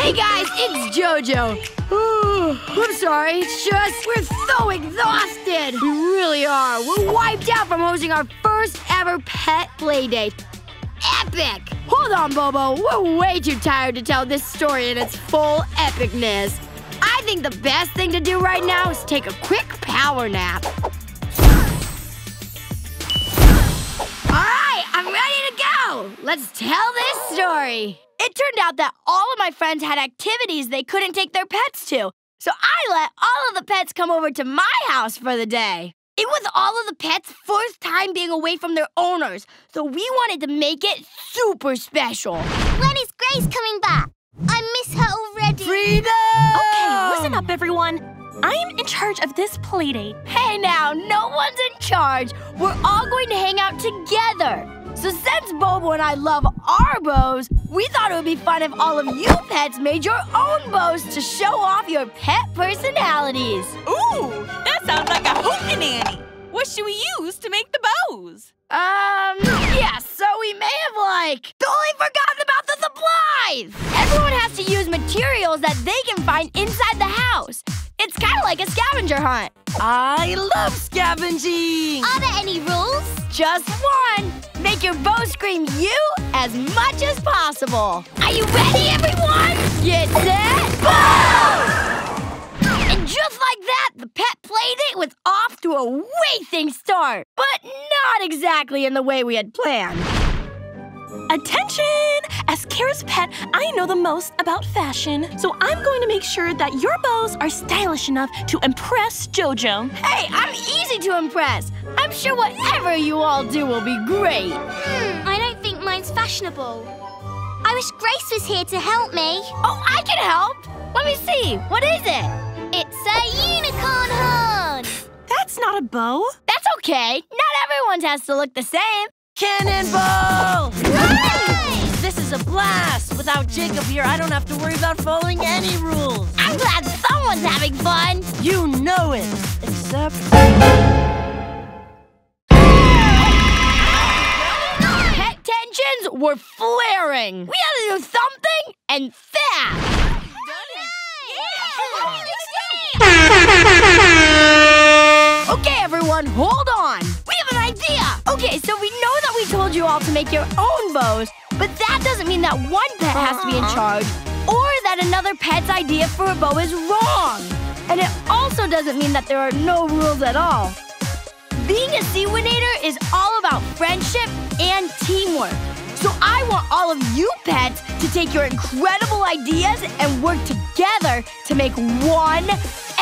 Hey guys, it's JoJo. I'm sorry, it's just we're so exhausted. We really are. We're wiped out from hosting our first ever pet playdate. Epic! Hold on, BowBow. We're way too tired to tell this story in its full epicness. I think the best thing to do right now is take a quick power nap. Alright, I'm ready to go! Let's tell this story. It turned out that all of my friends had activities they couldn't take their pets to, so I let all of the pets come over to my house for the day. It was all of the pets' first time being away from their owners, so we wanted to make it super special. When is Grace coming back? I miss her already. Freedom! Okay, listen up, everyone. I'm in charge of this playdate. Hey now, no one's in charge. We're all going to hang out together. So since BowBow and I love our bows, we thought it would be fun if all of you pets made your own bows to show off your pet personalities. Ooh, that sounds like a hootenanny. What should we use to make the bows? Um, yeah, so we may have, like, totally forgotten about the supplies! Everyone has to use materials that they can find inside the house. It's kind of like a scavenger hunt. I love scavenging! Are there any rules? Just one. Make your bow scream you as much as possible. Are you ready, everyone? Get set, bow! And just like that, the pet playdate was off to a racing start. But not exactly in the way we had planned. Attention! As Kara's pet, I know the most about fashion, so I'm going to make sure that your bows are stylish enough to impress JoJo. Hey, I'm easy to impress. I'm sure whatever you all do will be great. Hmm, I mine's fashionable. I wish Grace was here to help me. Oh, I can help. Let me see. What is it? It's a unicorn horn. That's not a bow. That's okay. Not everyone's has to look the same. Cannonball! Hooray! This is a blast! Without Jacob here, I don't have to worry about following any rules. I'm glad someone's having fun. You know it! Except. Tensions were flaring. We had to do something and fast. Okay, everyone, hold on. We have an idea. Okay, so we know that we told you all to make your own bows, but that doesn't mean that one pet has to be in charge or that another pet's idea for a bow is wrong. And it also doesn't mean that there are no rules at all. Being a Siwanator is all about friendship and teamwork. So I want all of you pets to take your incredible ideas and work together to make one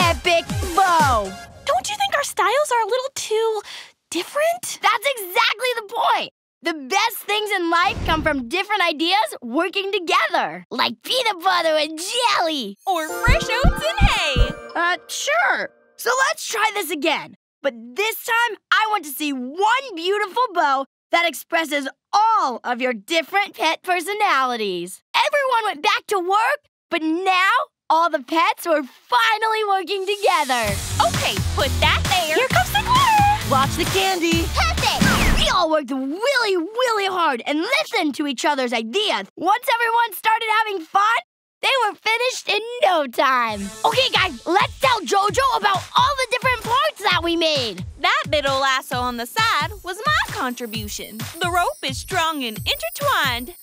epic bow. Don't you think our styles are a little too different? That's exactly the point. The best things in life come from different ideas working together, like peanut butter and jelly. Or fresh oats and hay? Uh, sure. So let's try this again. But this time, I want to see one beautiful bow that expresses all of your different pet personalities. Everyone went back to work, but now all the pets were finally working together. Okay, put that there. Here comes the glitter! Watch the candy! Perfect. We all worked really, really hard and listened to each other's ideas. Once everyone started having fun, they were finished in no time. Okay, guys, let's tell JoJo about all the that we made. That little lasso on the side was my contribution. The rope is strong and intertwined,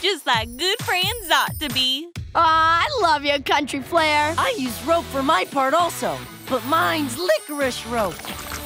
just like good friends ought to be. Aw, I love your country flair. I use rope for my part also, but mine's licorice rope.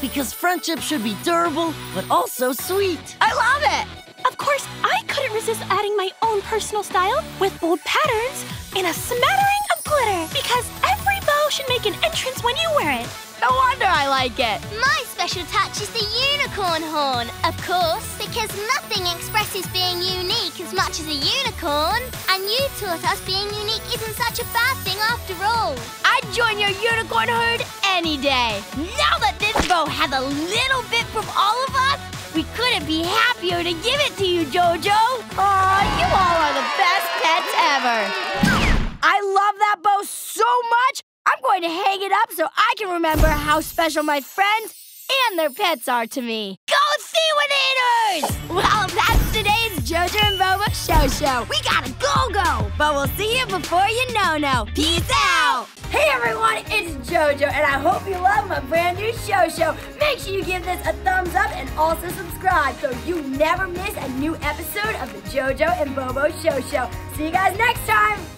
Because friendship should be durable, but also sweet. I love it. Of course, I couldn't resist adding my own personal style with bold patterns and a smattering of glitter because every bow should make an entrance when you wear it. No wonder I like it. My special touch is the unicorn horn, of course, because nothing expresses being unique as much as a unicorn. And you taught us being unique isn't such a bad thing after all. I'd join your unicorn herd any day. Now that this bow has a little bit from all of us, we couldn't be happier to give it to you, JoJo. Aw, you all are the best pets ever. I love that bow so much, I'm going to hang it up so I can remember how special my friends and their pets are to me. Golly Siwanators! Well, that's today's JoJo and BowBow Show Show. We gotta go go, but we'll see you before you know no. Peace out! Hey everyone, it's JoJo, and I hope you love my brand new show show. Make sure you give this a thumbs up and also subscribe so you never miss a new episode of the JoJo and BowBow Show Show. See you guys next time!